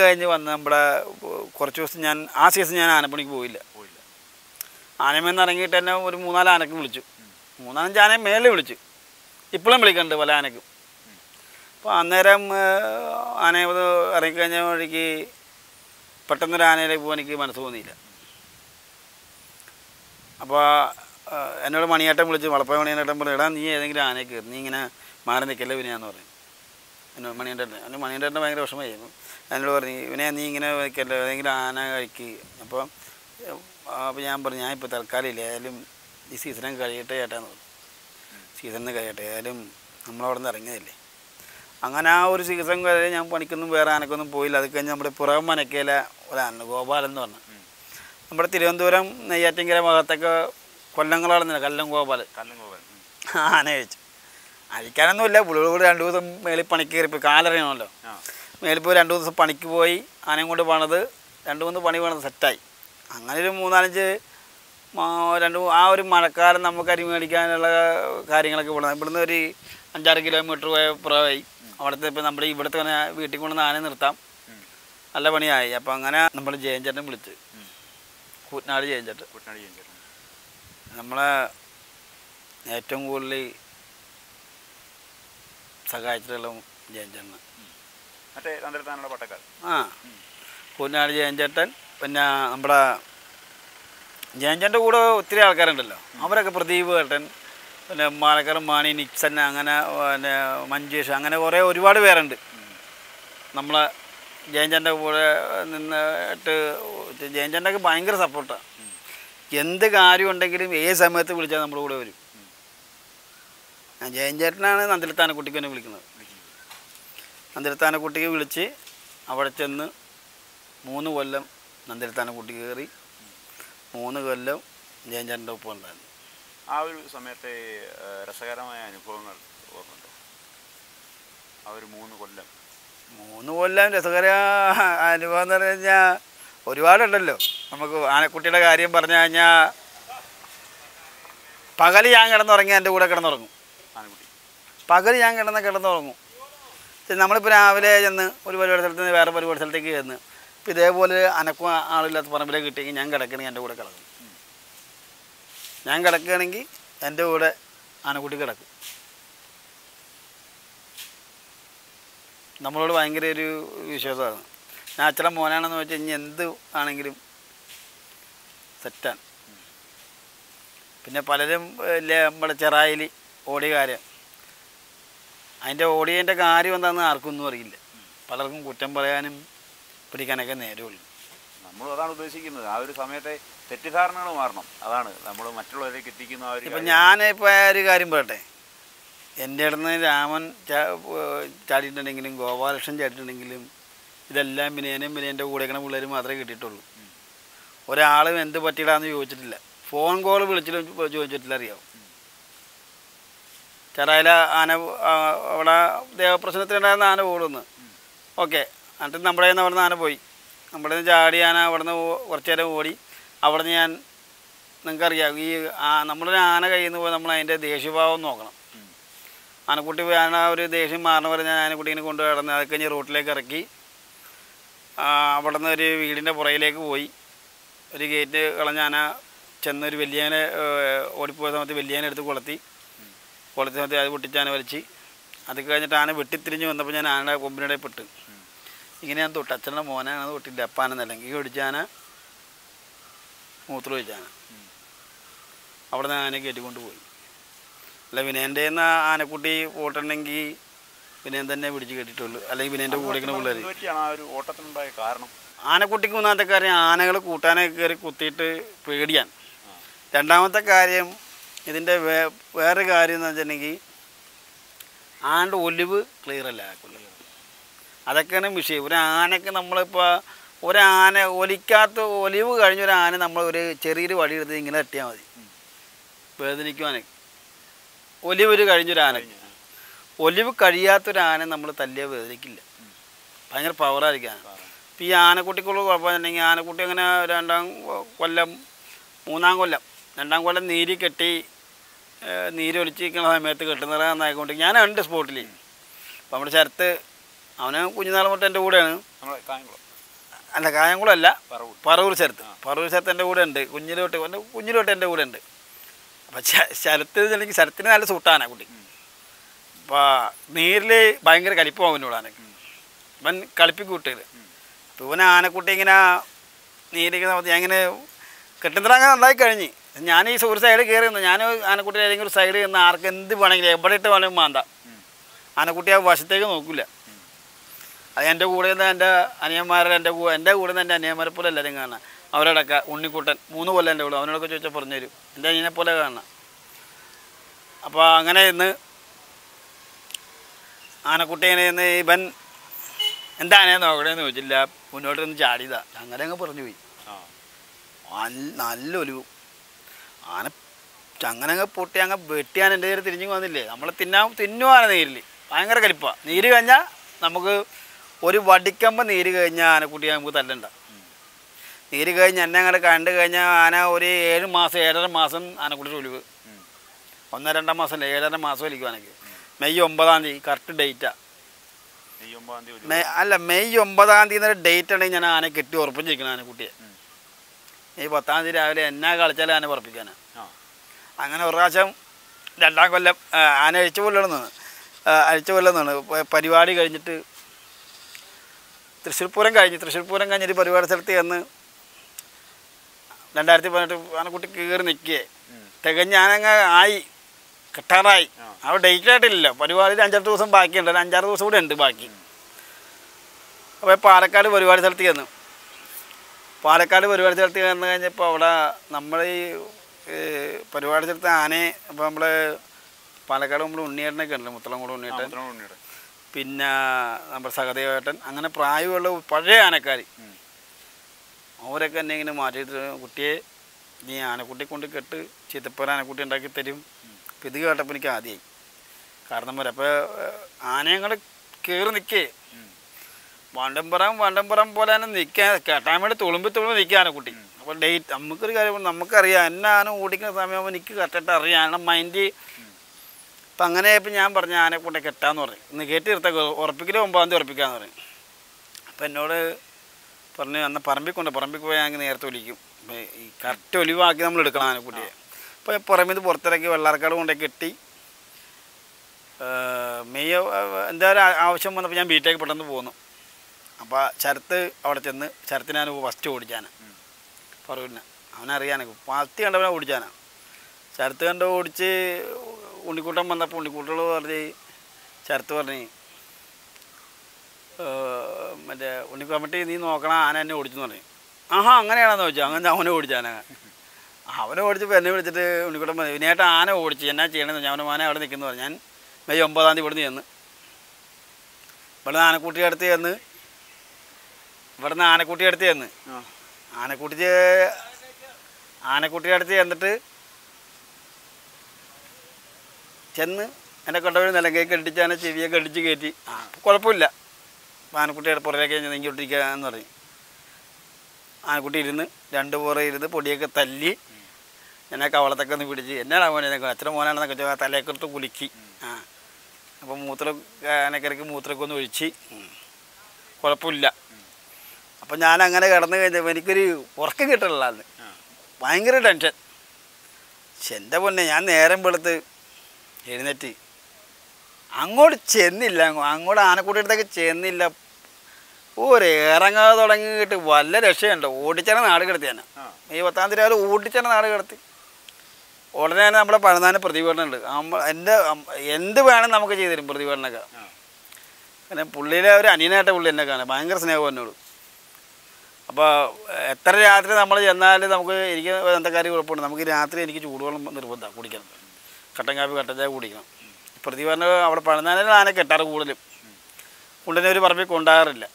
കഴിഞ്ഞ് വന്ന് നമ്മുടെ കുറച്ച് ദിവസം ഞാൻ ആ സീസൺ ഞാൻ ആനപ്പണിക്ക് പോയില്ല. പോയില്ല. ആനമെന്ന് ഇറങ്ങിയിട്ട് തന്നെ ഒരു മൂന്നാൽ ആനക്കും വിളിച്ചു. മൂന്നാലഞ്ച് ആനയും മേളിൽ വിളിച്ചു. ഇപ്പോഴും വിളിക്കുന്നുണ്ട് പല ആനക്കും അപ്പോൾ അന്നേരം ആന ഇറങ്ങിക്കഴിഞ്ഞ വഴിക്ക് പെട്ടെന്നൊരു ആനയിലേക്ക് പോകാൻ എനിക്ക് മനസ്സ് തോന്നിയില്ല. അപ്പോൾ എന്നോട് മണിയേട്ടൻ വിളിച്ച്. വളപ്പ മണിയേട്ടൻ പറഞ്ഞു എടാ നീ ഏതെങ്കിലും ആനയെ കയറി നീ ഇങ്ങനെ മാറി നിൽക്കല്ലേ വിനയാന്ന് പറഞ്ഞു. എന്നോട് അവന് അന്ന് മണിയേട്ടന്റെ ഭയങ്കര വിഷമമായിരുന്നു. എന്നോട് പറഞ്ഞു ഇവനെ നീ ഇങ്ങനെ വയ്ക്കല്ലോ ഏതെങ്കിലും ആന കഴിക്ക്. അപ്പോൾ അപ്പോൾ ഞാൻ പറഞ്ഞു ഞാൻ ഇപ്പോൾ തൽക്കാലം ഇല്ല ഏതായാലും ഈ സീസണും കഴിയട്ടെ ചേട്ടാന്ന് പറഞ്ഞു. സീസണിന് കഴിയട്ടെ. ഏതായാലും നമ്മളവിടെ നിന്ന് ഇറങ്ങിയതല്ലേ. അങ്ങനെ ആ ഒരു സീസൺ വരെ ഞാൻ പണിക്കൊന്നും വേറെ ആനക്കൊന്നും പോയില്ല. അത് കഴിഞ്ഞ് നമ്മുടെ പുറം മനക്കയിലെ ഒരാന ഗോപാലൻ എന്ന് പറഞ്ഞു. നമ്മുടെ തിരുവനന്തപുരം നെയ്യാറ്റിങ്കര ഭാഗത്തൊക്കെ കൊല്ലങ്ങളാണെന്നില്ല കല്ലം ഗോപാലൻ കല്ലം ഗോപാലൻ ആന കഴിച്ചു അഴിക്കാനൊന്നുമില്ല. പുള്ളിയോട് രണ്ട് ദിവസം മേളിൽ പണിക്ക് കയറിപ്പോയി കാലറിയണമല്ലോ. മേലിൽ പോയി രണ്ട് ദിവസം പണിക്ക് പോയി. ആനയും കൊണ്ട് പണിത് രണ്ട് മൂന്ന് പണി പണിത് സെറ്റായി. അങ്ങനെ ഒരു മൂന്നാലഞ്ച് രണ്ട് ആ ഒരു മഴക്കാലം നമുക്ക് അരി മേടിക്കാനുള്ള കാര്യങ്ങളൊക്കെ ഇവിടെ ഇവിടുന്ന് ഒരു അഞ്ചാറ് കിലോമീറ്റർ പോയ പുറമായി അവിടുത്തെ ഇപ്പോൾ നമ്മുടെ ഇവിടുത്തെ തന്നെ വീട്ടിൽ കൊണ്ടുവന്ന് ആനയെ നിർത്താം. നല്ല പണിയായി. അപ്പം അങ്ങനെ നമ്മൾ ജയൻചേട്ടൻ വിളിച്ച്. കൂറ്റനാട് ജയൻചേട്ടൻ കുട്ടനാട് ജയഞ്ചേട്ടൻ നമ്മളെ ഏറ്റവും കൂടുതൽ സഹായിച്ചിട്ടുള്ള ജയൻചേട്ടൻ മറ്റേ തന്ത്രത്താനുള്ള പട്ടക്കാർ. ആ. കൂറ്റനാട് ജയൻചേട്ടൻ പിന്നെ നമ്മുടെ ജയൻചേട്ടന്റെ കൂടെ ഒത്തിരി ആൾക്കാരുണ്ടല്ലോ. അവരൊക്കെ പ്രദീപ് ഏട്ടൻ പിന്നെ മാലക്കാരൻ മാണി നിക്സൻ അങ്ങനെ പിന്നെ മഞ്ജേഷ് അങ്ങനെ കുറേ ഒരുപാട് പേരുണ്ട്. നമ്മളെ ജയഞ്ചന്റെ കൂടെ നിന്നിട്ട് ഒക്കെ ഭയങ്കര സപ്പോർട്ടാണ് എന്ത് കാര്യം ഉണ്ടെങ്കിലും ഏത് സമയത്ത് വിളിച്ചാൽ നമ്മുടെ കൂടെ വരും. ഞാൻ ചേട്ടനാണ് നന്ദിലത്താനക്കുട്ടിക്ക് എന്നെ വിളിക്കുന്നത്. നന്ദിലത്താനക്കുട്ടിക്ക് വിളിച്ച് അവിടെ ചെന്ന് മൂന്ന് കൊല്ലം നന്ദിലത്താനക്കുട്ടി കയറി മൂന്ന് കൊല്ലം ജയൻചേട്ടന്റെ ഒപ്പം ഉണ്ടായിരുന്നു. ആ ഒരു സമയത്തെ രസകരമായ അനുഭവങ്ങൾ ഓർമ്മയുണ്ടോ? ആ ഒരു മൂന്ന് കൊല്ലം. മൂന്ന് കൊല്ലം രസകര അനുഭവം എന്ന് പറഞ്ഞു കഴിഞ്ഞാൽ ഒരുപാടുണ്ടല്ലോ. നമുക്ക് ആനക്കുട്ടിയുടെ കാര്യം പറഞ്ഞു കഴിഞ്ഞാൽ പകൽ ഞാൻ കിടന്നുറങ്ങി എന്റെ കൂടെ കിടന്നുറങ്ങും. ആനക്കുട്ടി പകൽ ഞാൻ കിടന്ന് കിടന്നുറങ്ങും നമ്മളിപ്പോൾ രാവിലെ ചെന്ന് ഒരു പരിപാടി സ്ഥലത്ത് നിന്ന് വേറെ പരിപാടി സ്ഥലത്തേക്ക് ചെന്ന് ഇപ്പം ഇതേപോലെ അനക്കും ആളില്ലാത്ത പറമ്പിലേക്ക് കിട്ടിയെങ്കിൽ ഞാൻ കിടക്കണമെങ്കിൽ എന്റെ കൂടെ കിടക്കും. ഞാൻ കിടക്കുകയാണെങ്കിൽ എന്റെ കൂടെ ആനക്കുട്ടി കിടക്കും. നമ്മളോട് ഭയങ്കര ഒരു വിശ്വാസമാണ് ഞാൻ അച്ഛനെ മോനാണെന്ന് വെച്ച് കഴിഞ്ഞാൽ എന്ത് ആണെങ്കിലും സെറ്റാണ് പിന്നെ പലരും നമ്മുടെ ചെറായിൽ ഓടിയ കാര്യം. അതിന്റെ ഓടിയതിന്റെ കാര്യം എന്താണെന്ന് ആർക്കൊന്നും അറിയില്ല. പലർക്കും കുറ്റം പറയാനും പിടിക്കാനൊക്കെ നേരമുള്ളൂ. നമ്മൾ അതാണ് ഉദ്ദേശിക്കുന്നത്. ആ ഒരു സമയത്തെ തെറ്റിദ്ധാരണകൾ മാറണം. അതാണ് നമ്മൾ മറ്റുള്ളവരെ എത്തിക്കുന്ന ആ ഒരു ഇപ്പം ഞാനിപ്പോൾ ഒരു കാര്യം പറയട്ടെ. എന്റെ അടുത്ത് രാമൻ ചാടിയിട്ടുണ്ടെങ്കിലും ഗോപാലകൃഷ്ണൻ ചാടിയിട്ടുണ്ടെങ്കിലും ഇതെല്ലാം വിനയനും വിനയന്റെ കൂടെ ഇങ്ങനെ പിള്ളേർ മാത്രമേ കിട്ടിയിട്ടുള്ളൂ. ഒരാളും എന്ത് പറ്റിയിടാന്ന് ചോദിച്ചിട്ടില്ല. ഫോൺ കോൾ വിളിച്ചിട്ട് ചോദിച്ചിട്ടില്ല അറിയാവും? ചെറായില ആന അവിടെ ദേവപ്രശ്നത്തിനുണ്ടായിരുന്ന ആന ഓടുന്നു ഓക്കെ. എന്നിട്ട് നമ്മുടെ നിന്ന് അവിടെ നിന്ന് ആന പോയി. നമ്മുടെ നിന്ന് ചാടി ആന അവിടെ നിന്ന് കുറച്ച് നേരം ഓടി. അവിടെ നിന്ന് ഞാൻ നിങ്ങൾക്കറിയാം ഈ ആ നമ്മുടെ ആന കയ്യിൽ നിന്ന് പോയി നമ്മൾ അതിന്റെ ദേഷ്യഭാവം നോക്കണം. ആനക്കുട്ടി ആന ഒരു ദേഷ്യം മാറണ വരെ ഞാൻ ആനക്കുട്ടീനെ കൊണ്ട് കിടന്ന് അത് കഴിഞ്ഞ് റോട്ടിലേക്ക് ഇറക്കി. അവിടെ നിന്ന് ഒരു വീടിന്റെ പുറയിലേക്ക് പോയി. ഒരു ഗേറ്റ് കളഞ്ഞ ആന ചെന്നൊരു ഒരു ഓടിപ്പോയ സമയത്ത് വലിയ എടുത്ത് കൊളുത്തി. കൊളുത്തി സമയത്ത് അത് പൊട്ടിച്ച് ആന വലിച്ച്. അത് കഴിഞ്ഞിട്ട് ആന വെട്ടിത്തിരിഞ്ഞ് വന്നപ്പോൾ ഞാൻ ആനയുടെ കൊമ്പിനിടെ പെട്ട്. ഇങ്ങനെ ഞാൻ തൊട്ട്. അച്ഛന്റെ മോനാണ് അത് തൊട്ടില്ല അപ്പാനെന്നല്ലെങ്കിൽ ഒടിച്ച ഒടിച്ചാന മൂത്രം ഒഴിച്ചാന അവിടെ നിന്ന് ആന കയറ്റിക്കൊണ്ട് പോയി. അല്ല വിനയന്റെ ആനക്കുട്ടി ഓട്ടുണ്ടെങ്കിൽ വിനയൻ തന്നെ പിടിച്ച് കെട്ടിട്ടുള്ളൂ അല്ലെങ്കിൽ വിനയന്റെ കൂടെ പിള്ളേർ ഓട്ടത്തിനുണ്ടായ കാരണം? ആനക്കുട്ടിക്ക് മൂന്നാമത്തെ കാര്യം ആനകൾ കൂട്ടാനൊക്കെ കയറി കുത്തിയിട്ട് പേടിയാണ്. രണ്ടാമത്തെ കാര്യം ഇതിന്റെ വേ വേറെ കാര്യം എന്ന് വെച്ചിട്ടുണ്ടെങ്കിൽ ആന്റെ ഒലിവ് ക്ലിയർ അല്ല ആക്കുള്ള അതൊക്കെയാണ് വിഷയം. ഒരു ആനയ്ക്ക് നമ്മളിപ്പോൾ ഒരാന ഒലിക്കാത്ത ഒലിവ് കഴിഞ്ഞ ഒരു ആന നമ്മൾ ഒരു ചെറിയൊരു വടി എടുത്ത് ഇങ്ങനെ തട്ടിയാൽ മതി. വേദനിക്കുവാനൊക്കെ ഒലിവ് ഒരു കഴിഞ്ഞൊരു ആനക്ക്. ഒലിവ് കഴിയാത്തൊരു ആന നമ്മൾ തല്ലിയാൽ വേദനിക്കില്ല. ഭയങ്കര പവറായിരിക്കും ആന ഇപ്പം ഈ ആനക്കുട്ടിക്കുള്ള കുഴപ്പമെന്നുണ്ടെങ്കിൽ ആനക്കുട്ടി അങ്ങനെ രണ്ടാം കൊല്ലം മൂന്നാം കൊല്ലം രണ്ടാം കൊല്ലം നീരി കെട്ടി നീരൊലിച്ചിരിക്കുന്ന സമയത്ത് കെട്ടുന്നതായിക്കൊണ്ട് ഞാനുണ്ട് സ്പോട്ടിൽ അപ്പം നമ്മുടെ ശരത്ത് അവന് കുഞ്ഞുനാൾ തൊട്ട് എന്റെ കൂടെയാണ്. അല്ല കായംകുളം അല്ല. പറവൂർ. ശരത്ത്. പറവൂർ ശരത്ത് എന്റെ കൂടെ ഉണ്ട്. കുഞ്ഞിലോട്ട് എന്റെ കുഞ്ഞിലോട്ട് എന്റെ കൂടെ ഉണ്ട്. അപ്പം ശരത്ത് എനിക്ക് ശരത്തിന് നല്ല സൂട്ടാണ് കുട്ടി. അപ്പോൾ നീരിൽ ഭയങ്കര കലിപ്പാവും അവനോടാനൊക്കെ ഇവൻ കളിപ്പിക്കും കുട്ടികൾ അപ്പോൾ ഇവൻ ആനക്കുട്ടി ഇങ്ങനെ നീരിക്കുന്ന സമയത്ത് ഞാൻ ഇങ്ങനെ കെട്ടുന്നതിന് നന്നായി കഴിഞ്ഞ്. ഞാൻ ഈ ഒരു സൈഡ് കയറി നിന്ന് ഞാൻ ആനക്കുട്ടി ഏതെങ്കിലും ഒരു സൈഡ് നിന്ന് ആർക്ക് എന്ത് വേണമെങ്കിലും എവിടെ ഇട്ട് വേണമെങ്കിലും മാന്ത. ആനക്കുട്ടി ആ വശത്തേക്ക് നോക്കില്ല അത് എന്റെ കൂടെ നിന്ന് എന്റെ അനിയന്മാരുടെ എന്റെ എന്റെ കൂടെ നിന്ന് എന്റെ അനിയന്മാരെ പോലെ എല്ലാവരും കാണാം. അവരോടൊക്കെ ഉണ്ണിക്കുട്ടൻ മൂന്ന് കൊല്ലം എന്റെ കൂടെ. അവനോടൊക്കെ ചോദിച്ചാൽ പറഞ്ഞു തരും എന്റെ അനിയനെ പോലെ കാണാം. അപ്പോൾ അങ്ങനെ ഇന്ന് ആനക്കുട്ടീനെ ഇന്ന് ഇവൻ എന്താ ആനയെ നോക്കണേന്ന് ചോദിച്ചില്ല. മുന്നോട്ട് നിന്ന് ചാടിയതാണ് അങ്ങനെ അങ്ങ് പറഞ്ഞു പോയി. നല്ല നല്ല ആന അങ്ങനെ അങ്ങ് പൊട്ടി അങ്ങ് വെട്ടിയാൻ എന്റെ നേരെ തിരിഞ്ഞു വന്നില്ലേ? നമ്മൾ തിന്നാൻ തിന്നുവാണ് നീരിൽ ഭയങ്കര കലിപ്പാണ് നീര് കഴിഞ്ഞാൽ നമുക്ക് ഒരു വടിക്കമ്പ് നീര് കഴിഞ്ഞാൽ ആനക്കുട്ടി നമുക്ക് തല്ലണ്ട. നീര് കഴിഞ്ഞ് എന്നെ അങ്ങോട്ട് കണ്ടു കഴിഞ്ഞാൽ ആന ഒരു ഏഴ് മാസം ഏഴര മാസം ആനക്കുട്ടി ഒലിവ്. ഒന്നര രണ്ടാം മാസം അല്ല? ഏഴര മാസം ഒലിക്കും ആനക്ക്. മെയ് ഒമ്പതാം തീയതി കറക്റ്റ് ഡേറ്റാണ് മെയ് അല്ല മെയ് ഒമ്പതാം തീയതി എന്നൊരു ഡേറ്റ് ഉണ്ടെങ്കിൽ ഞാൻ ആന കെട്ടി ഉറപ്പിച്ചിരിക്കണം ആനക്കുട്ടിയെ. ഈ പത്താം തീയതി രാവിലെ എന്നാ കളിച്ചാലും ആന പറപ്പിക്കാൻ അങ്ങനെ ഒരു പ്രാവശ്യം രണ്ടാം കൊല്ലം ആന അഴിച്ചു കൊല്ലണമെന്നാണ് അഴിച്ചു കൊല്ലുന്നതാണ് പരിപാടി കഴിഞ്ഞിട്ട് തൃശ്ശൂർ പൂരം കഴിഞ്ഞ് തൃശ്ശൂർ പൂരം കഴിഞ്ഞിട്ട് പരിപാടി സ്ഥലത്ത് ചെന്ന് രണ്ടായിരത്തി പതിനെട്ട് ആനക്കുട്ടി കയറി നിൽക്കുകയെ. തികഞ്ഞ് ആനങ്ങ് ആയി കിട്ടാറായി. അവിടെ ഡേറ്റ് ആയിട്ടില്ല പരിപാടിയിൽ അഞ്ചാറ് ദിവസം ബാക്കിയുണ്ട്. അഞ്ചാറ് ദിവസം കൂടെ ഉണ്ട് ബാക്കി. അപ്പോൾ പാലക്കാട് പരിപാടി സ്ഥലത്ത് ചെന്നു. പാലക്കാട് പരിപാടി സ്ഥലത്ത് വന്നു കഴിഞ്ഞപ്പോൾ അവിടെ നമ്മൾ ഈ പരിപാടി സ്ഥലത്ത് ആനയെ അപ്പോൾ നമ്മൾ പാലക്കാട് നമ്മൾ ഉണ്ണിയേട്ടനൊക്കെ ഉണ്ടല്ലോ മുത്തളംകൂട് ഉണ്ണിയേട്ടൻ. പിന്നെ നമ്മുടെ സഹദേവേട്ടൻ അങ്ങനെ പ്രായമുള്ള പഴയ ആനക്കാർ. അവരൊക്കെ എന്നെ ഇങ്ങനെ മാറ്റിയിട്ട് കുട്ടിയെ നീ ആനക്കുട്ടി കൊണ്ട് കെട്ട് ചീത്തപ്പോൾ ആനക്കുട്ടി ഉണ്ടാക്കി തരും. അപ്പം ഇത് കേട്ടപ്പോൾ എനിക്ക് ആദ്യമായി കാരണം വരെ അപ്പോൾ ആനയങ്ങൾ കയറി നിൽക്കേ. വണ്ടംപുറം വണ്ടംപുറം പോലെ തന്നെ നിൽക്കാൻ കെട്ടാൻ വേണ്ടി തുളുമ്പി തുളുമ്പി നിൽക്കുക കുട്ടി. അപ്പോൾ ഡേറ്റ് നമുക്കൊരു കാര്യം നമുക്കറിയാം. എന്നാണ് ഓടിക്കുന്ന സമയമാകുമ്പോൾ എനിക്ക് കറക്റ്റായിട്ട് അറിയാം. കാരണം മൈൻഡ് അപ്പം അങ്ങനെ ഇപ്പം ഞാൻ പറഞ്ഞു ആനെ കൊണ്ട് കെട്ടാന്ന് പറഞ്ഞു ഇന്ന് കയറ്റി നിർത്താൻ ഉറപ്പിക്കലോ ഒമ്പതാം തീയതി ഉറപ്പിക്കാന്ന് പറഞ്ഞു അപ്പം എന്നോട് പറഞ്ഞു അന്ന് പറമ്പിൽ കൊണ്ട് പറമ്പിൽ പോയി ഞങ്ങൾക്ക് നേരത്തെ ഒലിക്കും ഈ കറക്റ്റ് ഒലിവാക്കി നമ്മൾ എടുക്കണം ആനക്കുട്ടിയെ അപ്പോൾ നിന്ന് പുറത്തിറക്കി വെള്ളാർക്കാട് കൊണ്ടേ കെട്ടി. ഏഹ് മെയ് എന്തായാലും ആവശ്യം വന്നപ്പോൾ ഞാൻ വീട്ടിലേക്ക് പെട്ടെന്ന് പോന്നു. അപ്പോൾ ശരത്ത് അവിടെ ചെന്ന് ചരത്തിനാണ് ഫസ്റ്റ് ഓടിച്ചാണ് പറവിനെ അവനറിയാനൊക്കെ. പത്തി കണ്ടവനെ ഓടിച്ചാനാണ് ശരത്ത് കണ്ട് ഓടിച്ച് ഉണ്ണിക്കൂട്ടം വന്നപ്പോൾ ഉണ്ണിക്കൂട്ടുകൾ പറഞ്ഞ് ശരത്ത് പറഞ്ഞ് മറ്റേ ഉണ്ണിക്കമ്മട്ടി നീ നോക്കണ ആന എന്നെ ഓടിച്ചെന്ന് പറഞ്ഞു. ആഹാ അങ്ങനെയാണെന്ന് ചോദിച്ചു. അങ്ങനെ അവനെ ഓടിച്ചാന. അവനെ ഓടിച്ചപ്പോൾ എന്നെ വിളിച്ചിട്ട് ഉണ്ണിക്കൂട്ടം പറഞ്ഞു വിനേട്ട ആന ഓടിച്ച് എന്നാ ചെയ്യണമെന്ന് ഞാൻ അവനെ ആന അവിടെ നിൽക്കുന്നു പറഞ്ഞു. ഞാൻ മെയ് ഒമ്പതാം തീയതി ഇവിടുന്ന് ചെന്ന്. ഇവിടുന്ന് ആനക്കുട്ടി അടുത്ത് ചെന്ന് ഇവിടുന്ന് ആനക്കുട്ടി അടുത്ത് ചെന്ന്. ആനക്കുട്ടി ആനക്കുട്ടി അടുത്ത് ചെന്നിട്ട് ചെന്ന് എന്നെ കൊണ്ടുപോയി നിലങ്കയൊക്കെ കണ്ടിച്ച് അതിനെ ചെവിയൊക്കെ അടിച്ച് കയറ്റി. ആ കുഴപ്പമില്ല. അപ്പോൾ ആനക്കുട്ടിയുടെ പുറകിലേക്ക് ഞാൻ നീങ്ങിക്കൊണ്ടിരിക്കുക എന്ന് പറഞ്ഞു. ആനക്കുട്ടി ഇരുന്ന് രണ്ട് പുറം ഇരുന്ന് പൊടിയൊക്കെ തല്ലി എന്നെ കവളത്തൊക്കെ ഒന്ന് പിടിച്ച്. എന്നാണ് മോനെ എന്നൊക്കെ അച്ഛനും മോനാണെന്നൊക്കെ ചോദിച്ചാൽ തലയൊക്കെ കുലുക്കി. ആ. അപ്പോൾ മൂത്ര ആനക്കരക്ക് മൂത്രമൊക്കെ ഒന്ന് ഒഴിച്ച്. കുഴപ്പമില്ല. അപ്പം ഞാൻ അങ്ങനെ കിടന്നു കഴിഞ്ഞപ്പോൾ എനിക്കൊരു ഉറക്കം കിട്ടണില്ല അന്ന്. ഭയങ്കര ടെൻഷൻ. പക്ഷെ എന്റെ പൊന്നെ ഞാൻ നേരം വെളുത്ത് എഴുന്നേറ്റ് അങ്ങോട്ട് ചെന്നില്ല. അങ്ങോ- അങ്ങോട്ട് ആനക്കൂട്ടിയടുത്തേക്ക് ചെന്നില്ല. ഒരു ഇറങ്ങാതെ തുടങ്ങിയിട്ട് വല്ല രക്ഷയുണ്ട്? ഓടിച്ചാണ് നാട് കിടത്തി തന്നെ ഈ പത്താം തീയതി രാവിലെ ഓടിച്ചാണ് നാട് കിടത്തി. ഉടനെ തന്നെ നമ്മുടെ ഉണ്ട് അമ്മ എന്റെ എന്ത് വേണം നമുക്ക് ചെയ്തു തരും പ്രതികരണമൊക്കെ? ആ. പിന്നെ പുള്ളിയിലെ ഒരു അനിയനായിട്ട് പുള്ളി എന്നെ കാണാൻ ഭയങ്കര സ്നേഹം എന്നോട്. അപ്പോൾ എത്ര രാത്രി നമ്മൾ ചെന്നാൽ നമുക്ക് എനിക്ക് എന്താ കാര്യം കുഴപ്പമുണ്ട്. നമുക്ക് രാത്രി എനിക്ക് ചൂടുവെള്ളം നിർബന്ധമാണ് കുടിക്കണം. കട്ടൻ കാപ്പി കട്ടൻ ചായ കുടിക്കണം. പ്രതികരണം അവിടെ പഴനാനിൽ ആന കെട്ടാറ് കൂടുതലും. കൊണ്ടുതന്നെ ഒരു പറമ്പിൽ കൊണ്ടാകാറില്ല.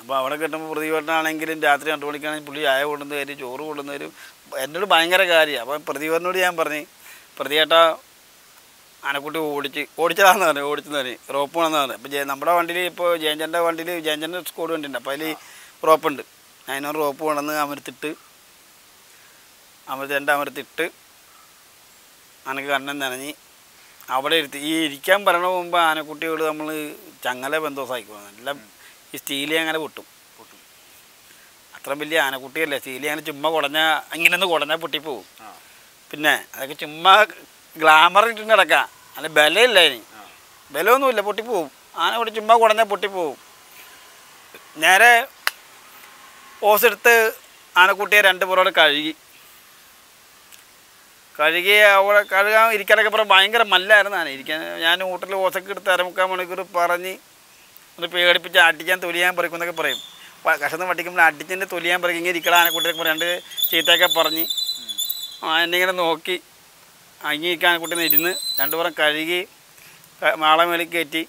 അപ്പോൾ അവിടെ കെട്ടുമ്പോൾ പറഞ്ഞാണെങ്കിലും രാത്രി രണ്ട് മണിക്കാണെങ്കിൽ പുള്ളി ചായ കൊണ്ടുവന്ന് തരും ചോറ് കൊണ്ടുവന്ന് തരും. എന്നോട് ഭയങ്കര കാര്യമാണ് അപ്പം പ്രതികരണോട് ഞാൻ പറഞ്ഞു പ്രതിയേട്ട ആനക്കുട്ടി ഓടിച്ച് ഓടിച്ചതാണെന്ന് പറഞ്ഞു ഓടിച്ചെന്ന് പറഞ്ഞു. റോപ്പ് വേണമെന്ന് പറഞ്ഞു. ഇപ്പോൾ നമ്മുടെ വണ്ടിയിൽ ഇപ്പോൾ ജയഞ്ചന്റെ വണ്ടിയിൽ ജയഞ്ചന്റെ സ്കോഡ് വണ്ടിയുണ്ട്. അപ്പോൾ അതിൽ റോപ്പുണ്ട്. അതിനൊരു റോപ്പ് കൊണ്ടുവന്ന് അമർത്തിട്ട് അമർത്തി രണ്ട് അമർത്തിട്ട് ആനക്ക് കണ്ണൻ നനഞ്ഞ് അവിടെ ഇരുത്തി ഈ ഇരിക്കാൻ പറയണ മുമ്പ് ആനക്കുട്ടികൾ നമ്മൾ ചങ്ങല ബന്ധോസായിക്കോണം എല്ലാം ഈ സ്റ്റീലി അങ്ങനെ പൊട്ടും. പൊട്ടും. അത്ര വലിയ ആനക്കുട്ടിയല്ലേ? സ്റ്റീലി അങ്ങനെ ചുമ്മാ കുടഞ്ഞ ഇങ്ങനെ ഒന്ന് കുടഞ്ഞാൽ പൊട്ടിപ്പോവും പിന്നെ അതൊക്കെ ചുമ്മാ ഗ്ലാമർ ഇട്ടിട്ട് കിടക്കാം അല്ല ബലമില്ല ഇനി ബലമൊന്നുമില്ല പൊട്ടിപ്പോവും. ആന കൂടി ചുമ്മാ കുടഞ്ഞാൽ പൊട്ടിപ്പോവും. നേരെ ഓസ് എടുത്ത് ആനക്കുട്ടിയെ രണ്ട് പുറോട് കഴുകി. കഴുകി അവിടെ കഴുകാൻ ഇരിക്കാനൊക്കെ പറഞ്ഞാൽ ഭയങ്കര മല്ലായിരുന്നു ആന. ഇരിക്കാൻ ഞാൻ വീട്ടിൽ ഓസൊക്കെ എടുത്ത് അരമുക്കാൽ മണിക്കൂർ പറഞ്ഞ് ഒന്ന് പേടിപ്പിച്ച് അടിക്കാൻ തൊലിയാൻ പറിക്കും എന്നൊക്കെ പറയും. കഷന്ന് വട്ടിക്കുമ്പോൾ അടിച്ചതിന്റെ തൊലിയാൻ പറിക്കും. ഇങ്ങനെ ഇരിക്കണ ആനക്കുട്ടിയൊക്കെ രണ്ട് ചീത്തയൊക്കെ പറഞ്ഞ് ആ എന്നെ ഇങ്ങനെ നോക്കി. അങ്ങിയിരിക്കാൻ ആനക്കുട്ടി ഇരുന്ന് രണ്ടു പുറം കഴുകി മാളമേളിൽ മാള കയറ്റി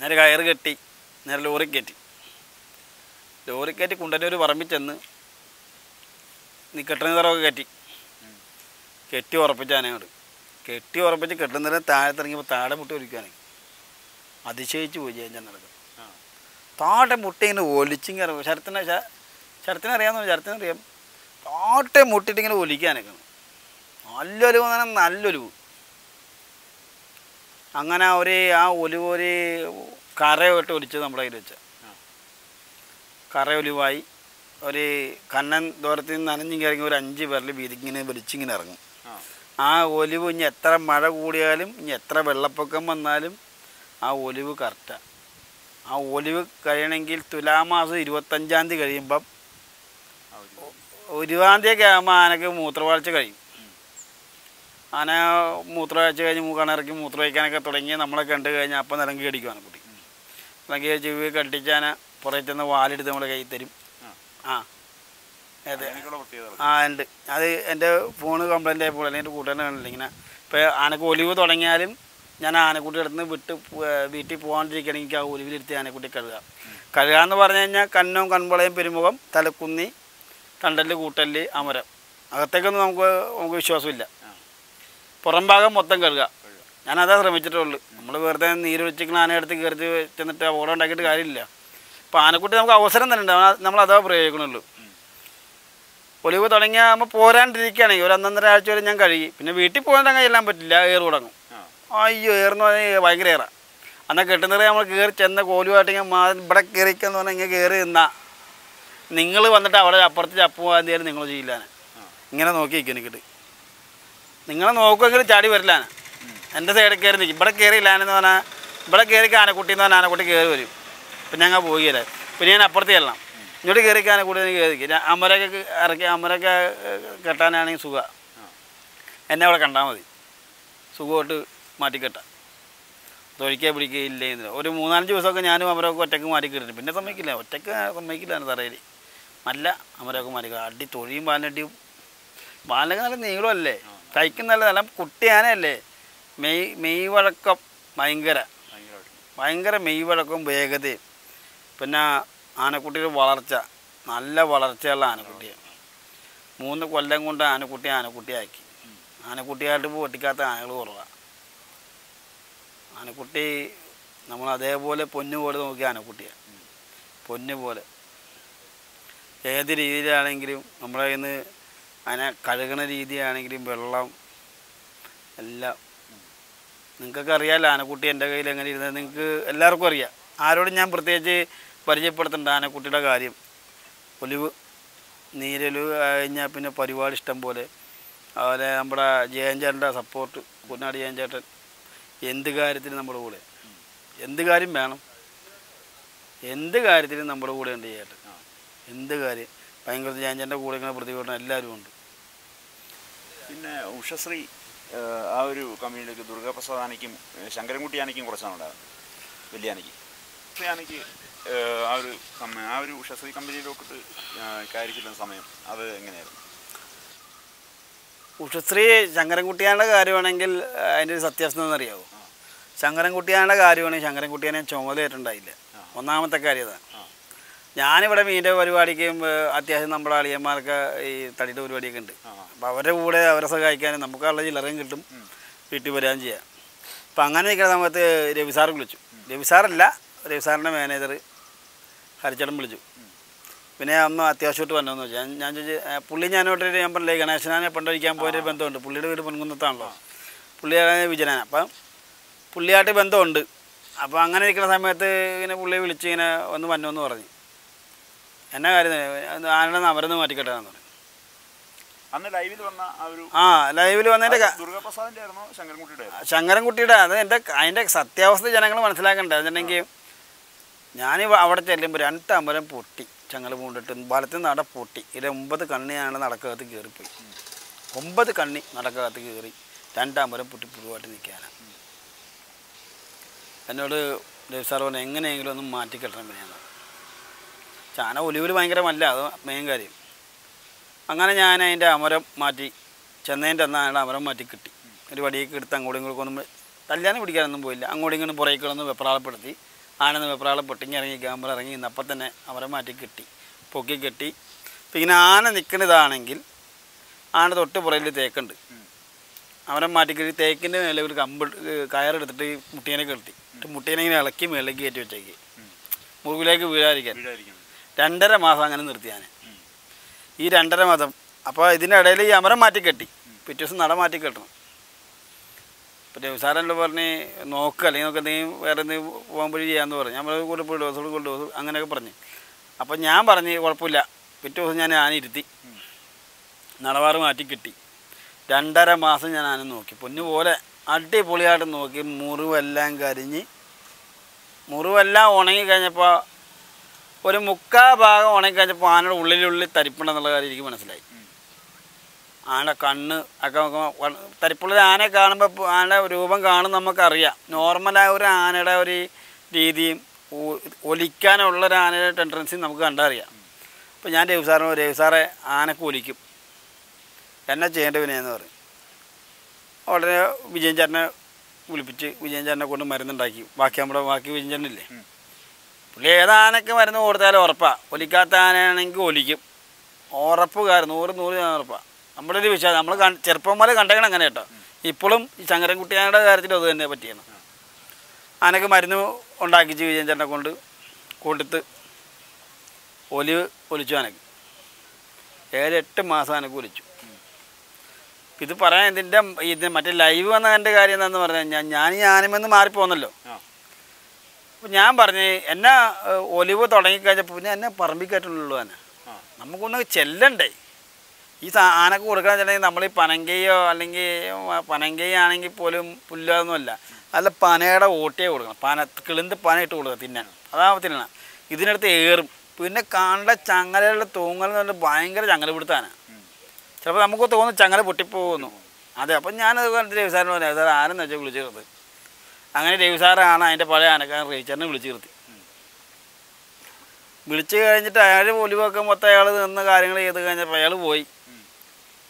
നേരെ കയറ് കെട്ടി നേരെ ലോറി കയറ്റി. ലോറി കയറ്റി കുണ്ടന്നൂർ പറമ്പിൽ ചെന്ന് നീ കെട്ടുന്ന തറവൊക്കെ കയറ്റി. കെട്ടി ഉറപ്പിച്ച ആനയോട് കെട്ടി ഉറപ്പിച്ച് കെട്ടുന്നതിന് താഴെത്തിറങ്ങിയപ്പോൾ താഴെ മുട്ടി ഒലിക്കുകയാണ് അതിശയിച്ച് പോയി ജയൻ നടക്കും താട്ടെ താഴെ മുട്ട ഇങ്ങനെ ഒലിച്ചിങ്ങനെ ഇറങ്ങും ശരത്തിനെ ശരത്തിനെ അറിയാമെന്ന് ശരത്തിനെ അറിയാം. താട്ടെ മുട്ടിട്ട് ഇങ്ങനെ ഒലിക്കാനൊക്കെ. നല്ലൊലിവ് എന്ന് പറഞ്ഞാൽ നല്ലൊലിവ് അങ്ങനെ ഒരു ആ ഒലിവ് ഒരു കറയോട്ട് ഒലിച്ചത് നമ്മുടെ കയ്യിൽ വെച്ച. ആ. കറയൊലിവായി ഒരു കണ്ണൻ ദൂരത്തിൽ നിന്ന് നനഞ്ഞിങ്ങി ഇറങ്ങി ഒരു അഞ്ച് പേരിൽ വീതിക്കിങ്ങനെ വലിച്ചിങ്ങനെ ഇറങ്ങും. ആ. ഒലിവ് ഇനി എത്ര മഴ കൂടിയാലും ഇനി എത്ര വെള്ളപ്പൊക്കം വന്നാലും ആ ഒലിവ് കറക്റ്റാണ് ആ ഒലിവ് കഴിയണമെങ്കിൽ തുലാമാസം ഇരുപത്തഞ്ചാം തീയതി കഴിയുമ്പം ഒരുപാം തീയതി ആകുമ്പോൾ ആനക്ക് മൂത്രവാഴ്ച കഴിയും. ആന മൂത്രവാഴ്ച കഴിഞ്ഞ് മൂക്കണിറക്കി മൂത്രമൊഴിക്കാനൊക്കെ തുടങ്ങി നമ്മളെ കണ്ടു കഴിഞ്ഞാൽ അപ്പം നിലങ്കി കടിക്കുവാണ് ആനക്കുട്ടി നിലങ്കി ചെവി കണ്ടിച്ചാന പുറത്ത് ചെന്ന് വാലെടുത്ത് നമ്മളെ കയ്യിൽ തരും. ആ. അതെ. ആ ഉണ്ട്. അത് എന്റെ ഫോണ് കംപ്ലൈന്റ് ആയപ്പോൾ അല്ലെങ്കിൽ എന്റെ കൂട്ടുകാരനെ കാണില്ല ഇങ്ങനെ ഇപ്പോൾ ആനക്ക് ഒലിവ് തുടങ്ങിയാലും ഞാൻ ആനക്കുട്ടി അടുത്ത് വിട്ട് വീട്ടിൽ പോകാണ്ടിരിക്കുകയാണെങ്കിൽ എനിക്ക് ആ ഒലിവിലെടുത്ത് ആനക്കുട്ടി കഴുകാം. കഴുകുക എന്ന് പറഞ്ഞു കഴിഞ്ഞാൽ കണ്ണും കൺപളയും പെരുമുഖം തലക്കുന്നി തണ്ടൽ കൂട്ടൽ അമരം. അകത്തേക്കൊന്നും നമുക്ക് നമുക്ക് വിശ്വാസമില്ല. പുറംഭാഗം പുറം ഭാഗം മൊത്തം കഴുകുക കഴുകാം. ഞാനതാ ശ്രമിച്ചിട്ടുള്ളൂ. നമ്മൾ വെറുതെ നീരൊഴിച്ചിക്കുന്ന ആനയെടുത്ത് കയറി ചെന്നിട്ട് അപകടം ഉണ്ടാക്കിയിട്ട് കാര്യമില്ല. ഇപ്പോൾ ആനക്കുട്ടി നമുക്ക് അവസരം തന്നെ ഉണ്ടാവും നമ്മൾ അതാ പ്രയോഗിക്കണുള്ളൂ. ഒലിവ് തുടങ്ങിയാൽ നമ്മൾ പോരാണ്ടിരിക്കുകയാണെങ്കിൽ ഒരു അന്നര ആഴ്ച വരെ ഞാൻ കഴുകി. പിന്നെ വീട്ടിൽ പോകാൻ അങ്ങനെ ചെല്ലാൻ പറ്റില്ല. ഏറ് തുടങ്ങും. അയ്യോ ഏറെന്ന് പറഞ്ഞാൽ ഭയങ്കര ഏറാ. എന്നാൽ കെട്ടുന്നറി നമ്മൾ കയറി ചെന്ന കോലുമായിട്ട് ഇങ്ങനെ മാ ഇവിടെ കയറിക്കെന്ന് പറഞ്ഞാൽ ഇങ്ങനെ കയറി നിന്നാ. നിങ്ങൾ വന്നിട്ട് അവിടെ അപ്പുറത്ത് ചപ്പ് പോകാൻ എന്തെങ്കിലും നിങ്ങൾ ചെയ്യില്ലാന് ഇങ്ങനെ നോക്കി നിൽക്കും എനിക്കിട്ട് നിങ്ങളെ നോക്കുമെങ്കിലും ചാടി വരില്ലാന്ന്. എന്റെ സൈഡിൽ കയറി നിൽക്കും ഇവിടെ കയറിയില്ലാനെന്ന് പറഞ്ഞാൽ ഇവിടെ കയറി ആനക്കുട്ടി എന്ന് പറഞ്ഞാൽ ആനക്കുട്ടി കയറി വരും. പിന്നെ ഞങ്ങൾ പോയില്ലേ? പിന്നെ ഞാൻ അപ്പുറത്ത് ചെല്ലണം. ഇങ്ങോട്ട് കയറിക്കാനെ കൂടെ എനിക്ക് കയറിക്കും അമരൊക്കെ ഇറക്കി അമരൊക്കെ കെട്ടാനാണെങ്കിൽ സുഖ. എന്നെ അവിടെ കണ്ടാൽ മതി. സുഖമായിട്ട് മാറ്റിക്കെട്ടാം. തൊഴിക്കാൻ പിടിക്കുകയില്ല ഒരു മൂന്നാലഞ്ച് ദിവസമൊക്കെ ഞാനും അമരൊക്കെ ഒറ്റയ്ക്ക് മാറ്റി കിട്ടും പിന്നെ സമ്മതിക്കില്ല. ഒറ്റയ്ക്ക് സമ്മതിക്കില്ല തറയിൽ നല്ല അമരൊക്കെ മാറ്റി അടി തൊഴിയും പാലടിയും പാലൊക്കെ നല്ല നീളമല്ലേ? തയ്ക്കുന്ന നല്ല നല്ല കുട്ടിയാനല്ലേ മെയ് മെയ് വഴക്കം ഭയങ്കര. ഭയങ്കര മെയ് വഴക്കവും വേഗതയും. പിന്നെ ആനക്കുട്ടിയുടെ വളർച്ച. നല്ല വളർച്ചയുള്ള ആനക്കുട്ടിയാണ് മൂന്ന് കൊല്ലം കൊണ്ട് ആനക്കുട്ടി ആനക്കുട്ടിയാക്കി. ആനക്കുട്ടിയായിട്ട് ഇപ്പോൾ ഒട്ടിക്കാത്ത ആനകൾ കുറവാണ് ആനക്കുട്ടി നമ്മൾ അതേപോലെ പൊന്നു പോലെ നോക്കിയ ആനക്കുട്ടിയാണ് പൊന്നു പോലെ. ഏത് രീതിയിലാണെങ്കിലും നമ്മളെ നിന്ന് അതിനെ കഴുകണ രീതിയാണെങ്കിലും വെള്ളം എല്ലാം. നിങ്ങൾക്കൊക്കെ അറിയാമല്ലോ ആനക്കുട്ടി എന്റെ കയ്യിൽ എങ്ങനെ ഇരുന്നത്? നിങ്ങൾക്ക് എല്ലാവർക്കും അറിയാം. ആരോടും ഞാൻ പ്രത്യേകിച്ച് പരിചയപ്പെടുത്തേണ്ട ആനക്കുട്ടിയുടെ കാര്യം. ഒലിവ് നീരൊലിവ് കഴിഞ്ഞാൽ പിന്നെ പരിപാടി ഇഷ്ടം പോലെ. അതുപോലെ നമ്മുടെ ജയൻ ചേട്ടന്റെ സപ്പോർട്ട് കുന്നാട് ജയൻ ചേട്ടൻ. എന്ത് കാര്യത്തിന് നമ്മുടെ കൂടെ. എന്ത് കാര്യം വേണം? എന്ത് കാര്യത്തിനും നമ്മുടെ കൂടെ ഉണ്ട് ചേട്ടൻ. എന്ത് കാര്യം? ഭയങ്കര ജയൻ ചേട്ടന്റെ കൂടെ ഇങ്ങനെ പ്രതികരണം എല്ലാവരും ഉണ്ട്. പിന്നെ ഉഷശ്രീ ആ, ഒരു കമ്പനിയിലേക്ക് ദുർഗാപ്രസാദ് ആനയ്ക്കും ശങ്കരൻകുട്ടി ആനയ്ക്കും കുറച്ചാണ് ഉണ്ടാകുന്നത് വലിയ ആനയ്ക്ക്. ആനയ്ക്ക് ആ ഒരു സമയം ആ ഒരു ഉഷശ്രീ കമ്പനിയിലോട്ട് കയറി സമയം അത് എങ്ങനെയായിരുന്നു? ഉഷശ്രീ ശങ്കരൻകുട്ടിയാന്റെ കാര്യമാണെങ്കിൽ അതിന്റെ ഒരു സത്യാവസ്ഥ എന്നറിയാവോ ശങ്കരൻകുട്ടിയാന്റെ കാര്യമാണെങ്കിൽ ശങ്കരൻകുട്ടിയാനെ ചുമതലയായിട്ടുണ്ടായില്ല. ഒന്നാമത്തെ കാര്യം അതാണ്. ഞാനിവിടെ മീന്റെ പരിപാടിക്ക് അത്യാവശ്യം നമ്മുടെ അളിയന്മാർക്ക് ഈ തടിയുടെ പരിപാടിയൊക്കെ ഉണ്ട്. അപ്പോൾ അവരുടെ കൂടെ അവരെ സഹായിക്കാനും നമുക്കുള്ള ചില്ലറയും കിട്ടും. വീട്ടിൽ വരികയും ചെയ്യാം. അപ്പം അങ്ങനെ നിൽക്കുന്ന സമയത്ത് രവി സാർ വിളിച്ചു. രവി സാറല്ല രവി സാറിന്റെ മാനേജർ ഹരിച്ചടം വിളിച്ചു. പിന്നെ അന്ന് അത്യാവശ്യമായിട്ട് വന്നതെന്ന് വെച്ചാൽ ഞാൻ ചോദിച്ചു പുള്ളി ഞാനോട്ട് ഞാൻ പറഞ്ഞില്ലേ ഗണേശനാനെ പണ്ടൊരിക്കാൻ പോയൊരു ബന്ധമുണ്ട്. പുള്ളിയുടെ വീട് പൊൻകുന്നത്താണല്ലോ. പുള്ളിയാണ് വിജയനാന അപ്പം പുള്ളിയായിട്ട് ബന്ധമുണ്ട്. അപ്പോൾ അങ്ങനെ ഇരിക്കുന്ന സമയത്ത് ഇങ്ങനെ പുള്ളിയെ വിളിച്ച് ഇങ്ങനെ ഒന്ന് വന്നോന്ന് പറഞ്ഞു. എന്നാ കാര്യം ആരുടെ ആനയുടെ മാറ്റിക്കെട്ടാന്ന് പറഞ്ഞു. അന്ന് ലൈവിൽ വന്ന ആ ഒരു ആ ലൈവിൽ വന്നതിന്റെ ദുർഗാപ്രസാദിന്റെ ശങ്കരൻകുട്ടിയുടെ. ശങ്കരൻകുട്ടിയുടെ. അത് എന്റെ അതിന്റെ സത്യാവസ്ഥ ജനങ്ങൾ മനസ്സിലാക്കണ്ടേ. എന്നുണ്ടെങ്കിൽ ഞാൻ അവിടെ ചെല്ലുമ്പോൾ രണ്ട് അമ്പലം പൊട്ടി. ചങ്ങല പൂണ്ടിട്ട് വലത്ത് നട പൊട്ടി. ഇതിൽ ഒമ്പത് കണ്ണി ഞാൻ നടക്കകത്ത് കയറിപ്പോയി ഒമ്പത് കണ്ണി നടക്കകത്ത് കയറി രണ്ട് അമ്പലം പൊട്ടി പുതുവായിട്ട് നിൽക്കാനാണ് എന്നോട് ദേവ് സാർ പറഞ്ഞു എങ്ങനെയെങ്കിലും ഒന്ന് മാറ്റി കെട്ടണം പിന്നെയാണ് ചാന ഒലിവിൽ ഭയങ്കരമല്ല അത് മെയിൻ കാര്യം. അങ്ങനെ ഞാൻ അതിന്റെ അമരം മാറ്റി ചെന്നൈന്റെ അന്ന് അയാളുടെ അമരം മാറ്റി കിട്ടി. ഒരു വടിയൊക്കെ എടുത്ത് അങ്ങോട്ടും ഇങ്ങോട്ടും ഒന്നും തല്ലാനും പിടിക്കാനൊന്നും പോയില്ല. അങ്ങോട്ടും ഇങ്ങോട്ടും പുറകിലൊന്ന് വെപ്രാളപ്പെടുത്തി. ആനന്ന് വെപ്രാളെ പൊട്ടിങ്ങിറങ്ങി ക്യാമറ ഇറങ്ങി ഇന്ന് അപ്പം തന്നെ അവരെ മാറ്റി കിട്ടി പൊക്കി കെട്ടി. പിന്നെ ഇങ്ങനെ ആന നിൽക്കുന്നതാണെങ്കിൽ ആന തൊട്ട് പുറയിൽ തേക്കുണ്ട്. അവരെ മാറ്റി കെട്ടി തേക്കിന്റെ മേലെ ഒരു കമ്പ് കയറെടുത്തിട്ട് ഈ മുട്ടീനെ കെട്ടി എന്നിട്ട് മുട്ടീനെ ഇങ്ങനെ ഇളക്കി മേളിലേക്ക് കയറ്റി വെച്ചേക്ക്. മുറിവിലേക്ക് വീഴാതിരിക്കാൻ. രണ്ടര മാസം അങ്ങനെ നിർത്തി ഞാൻ ഈ രണ്ടര മാസം അപ്പോൾ ഇതിന്റെ ഇടയിൽ ഈ അമരം മാറ്റി കെട്ടി. പിറ്റേ ദിവസം നട മാറ്റി കെട്ടണം. ഇപ്പോൾ സാറല്ലോ പറഞ്ഞ് നോക്കുക അല്ലെങ്കിൽ നമുക്ക് എന്തെങ്കിലും വേറെ എന്തെങ്കിലും പോകുമ്പോഴേ ചെയ്യാമെന്ന് പറഞ്ഞു. നമ്മൾ കൂടെ പോയി ഡോസോട് കൊണ്ട് ഡോസ് അങ്ങനെയൊക്കെ പറഞ്ഞു. അപ്പം ഞാൻ പറഞ്ഞ് കുഴപ്പമില്ല. പിറ്റേ ദിവസം ഞാൻ ആന ഇരുത്തി. നടവാറ് മാറ്റി കിട്ടി. രണ്ടര മാസം ഞാൻ ആന നോക്കി. പൊന്നു പോലെ അടിപൊളിയായിട്ട് നോക്കി. മുറിവെല്ലാം കരിഞ്ഞ്. മുറിവെല്ലാം ഉണങ്ങി കഴിഞ്ഞപ്പോൾ ഒരു മുക്കാ ഭാഗം ഉണങ്ങി കഴിഞ്ഞപ്പോൾ ആനയുടെ ഉള്ളിലുള്ളിൽ തരിപ്പുണ്ടെന്നുള്ള കാര്യം എനിക്ക് മനസ്സിലായി. ആന കണ്ണ് ഒക്കെ തരിപ്പുള്ള ആനയെ കാണുമ്പോൾ ആനയുടെ രൂപം കാണും നമുക്കറിയാം. നോർമലായ ഒരു ആനയുടെ ഒരു രീതിയും ഒലിക്കാനുള്ളൊരു ഒലിക്കാനുള്ള ഒരു ആനയുടെ ടെൻഡൻസി നമുക്ക് കണ്ടറിയാം. അപ്പോൾ ഞാൻ രവി സാറിനോട് രവി സാറെ ആനക്ക് ഒലിക്കും. എന്നാ ചെയ്യേണ്ട വിനയെന്ന് പറയും. ഉടനെ വിജയൻ ചേട്ടനെ വിളിപ്പിച്ച് വിജയൻ ചേട്ടനെ കൊണ്ട് മരുന്നുണ്ടാക്കി. ബാക്കി നമ്മുടെ ബാക്കി വിജയൻ ചേട്ടനില്ലേ? പുള്ളി ഏതാനൊക്കെ മരുന്ന് കൊടുത്താലും ഉറപ്പാണ് ഒലിക്കാത്ത ആനയാണെങ്കിൽ ഒലിക്കും. ഉറപ്പുകാർ നൂറ് നൂറ് ഞാൻ ഉറപ്പാണ് നമ്മുടെ ഒരു വിശ്വാസം നമ്മൾ ചെറുപ്പന്മാരെ കണ്ടേക്കണം അങ്ങനെ കേട്ടോ. ഇപ്പോഴും ഈ ശങ്കരൻകുട്ടിയാനയുടെ കാര്യത്തിൽ അത് തന്നെ പറ്റിയാണ് ആനക്ക് മരുന്ന് ഉണ്ടാക്കിച്ച് വിജയൻ ചേട്ടനെ കൊണ്ട് കൊടുത്ത് ഒലിവ് ഒലിച്ചു ആനക്ക്. ഏഴ് എട്ട് മാസം ആനക്ക് ഒലിച്ചു. ഇത് പറയാൻ ഇതിന്റെ ഇത് മറ്റേ ലൈവ് വന്ന എന്റെ കാര്യം എന്താണെന്ന് പറഞ്ഞു കഴിഞ്ഞാൽ ഞാൻ ഈ ആനമെന്ന് മാറിപ്പോന്നല്ലോ. അപ്പം ഞാൻ പറഞ്ഞ് എന്നെ ഒലിവ് തുടങ്ങിക്കഴിഞ്ഞപ്പോൾ പിന്നെ എന്നെ പറമ്പിക്കായിട്ടുള്ളൂ ആന. നമുക്കൊന്ന് ചെല്ലണ്ടേ? ഈ ആനക്ക് കൊടുക്കാന്നുവെച്ചിട്ടുണ്ടെങ്കിൽ നമ്മൾ ഈ പനങ്കയോ അല്ലെങ്കിൽ പനങ്കയാണെങ്കിൽ പോലും പുല്ലൊന്നുമല്ല നല്ല പനയുടെ ഓട്ടിയെ കൊടുക്കണം. പന കിളിന്ത് പന ഇട്ട് കൊടുക്കുക തിന്നാൻ. അതാവുമ്പോൾ തിന്നണം. ഇതിനടുത്ത് ഏറും. പിന്നെ കാണേണ്ട ചങ്ങലകളുടെ തൂങ്ങൽ എന്ന് പറഞ്ഞാൽ ഭയങ്കര ചങ്ങല പിടുത്താണ് ചിലപ്പോൾ നമുക്ക് തോന്നും ചങ്ങല പൊട്ടിപ്പോകുന്നു. അതെ അപ്പം ഞാനത് പറഞ്ഞിട്ട് രവി സാറിന് പറഞ്ഞു സാർ ആരെന്ന് വെച്ചാൽ വിളിച്ചു ചേർത്ത് അങ്ങനെ രവി സാറാണ് അതിന്റെ പഴയ ആനക്കാരൻ റീച്ചറിനെ വിളിച്ചു നിർത്തി. വിളിച്ചു കഴിഞ്ഞിട്ട് അയാൾ ഒലിവൊക്കെ മൊത്തം അയാൾ നിന്ന് കാര്യങ്ങൾ ചെയ്ത് കഴിഞ്ഞപ്പോൾ അയാൾ പോയി.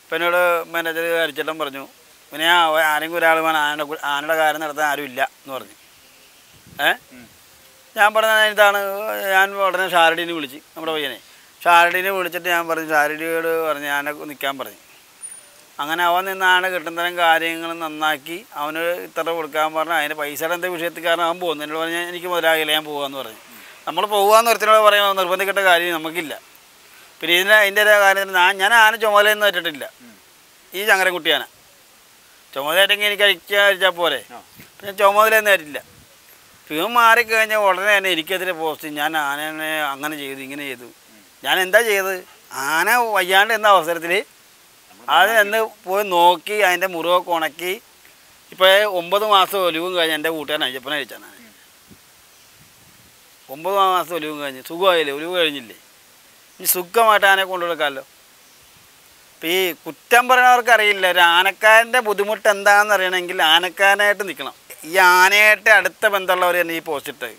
ഇപ്പം എന്നോട് മാനേജർ അരിച്ചെല്ലാം പറഞ്ഞു പിന്നെ ആരെങ്കിലും ഒരാൾ വേണം ആനയുടെ ആനയുടെ കാര്യം നടത്താൻ ആരുമില്ല എന്ന് പറഞ്ഞു. ഏ? ഞാൻ പറഞ്ഞ ഇതാണ്. ഞാൻ ഉടനെ ഷാരടീനെ വിളിച്ച് നമ്മുടെ പയ്യനെ. ഷാരടീനെ വിളിച്ചിട്ട് ഞാൻ പറഞ്ഞു ഷാരടിയോട് പറഞ്ഞു ആന നിൽക്കാൻ പറഞ്ഞു. അങ്ങനെ അവൻ നിന്ന് ആന കിട്ടുന്നതരം കാര്യങ്ങൾ നന്നാക്കി അവന് ഇത്ര കൊടുക്കാൻ പറഞ്ഞു അതിന്റെ പൈസയുടെ എന്താ വിഷയത്തിൽ കാരണം അവൻ പോകുന്നു. എന്നോട് പറഞ്ഞാൽ എനിക്ക് മുതലാകില്ല ഞാൻ പോകാമെന്ന് പറഞ്ഞു. നമ്മൾ പോകാമെന്ന് ഒരുത്തിനോട് പറയുന്ന നിർബന്ധിക്കേണ്ട കാര്യം നമുക്കില്ല. പിന്നെ ഇതിന്റെ അതിന്റെ ഒരു കാര്യത്തിന് ഞാൻ ഞാൻ ആന ചുമതലയൊന്നും ഏറ്റിട്ടില്ല. ഈ ചങ്ങരൻകുട്ടിയാണ് ചുമതലയായിട്ടെങ്കിൽ എനിക്ക് അയച്ചാൽ പോരെ. പിന്നെ ചുമതലയൊന്നും ഏറ്റില്ല. ഇവൻ മാറിക്കഴിഞ്ഞാൽ ഉടനെ തന്നെ എനിക്കെതിരെ പോസ്റ്റ് ഞാൻ ആനനെ അങ്ങനെ ചെയ്തു ഇങ്ങനെ ചെയ്തു. ഞാൻ എന്താ ചെയ്തത്? ആന വയ്യാണ്ട് എന്ന അവസരത്തിൽ അത് എന്ന് പോയി നോക്കി അതിന്റെ മുറിവൊക്കെ ഉണക്കി. ഇപ്പോൾ ഒമ്പത് മാസം ഒലിവും കഴിഞ്ഞ് എന്റെ കൂട്ടുകാരൻ അയ്യപ്പനെ അയച്ചാണ് ഒമ്പത് മാസം ഒലിവും കഴിഞ്ഞ്. സുഖമായില്ലേ? ഒലിവ് കഴിഞ്ഞില്ലേ? ഇനി സുഖമായിട്ട് ആനയെ കൊണ്ടുകൊടുക്കാമല്ലോ അപ്പം ഈ കുറ്റം പറയണവർക്ക് അറിയില്ല. ഒരു ആനക്കാരന്റെ ബുദ്ധിമുട്ട് എന്താണെന്ന് അറിയണമെങ്കിൽ ആനക്കാരനായിട്ട് നിൽക്കണം. ഈ ആനയായിട്ട് അടുത്ത ബന്ധമുള്ളവർ തന്നെ ഈ പോസ്റ്റ് ഇട്ടത്.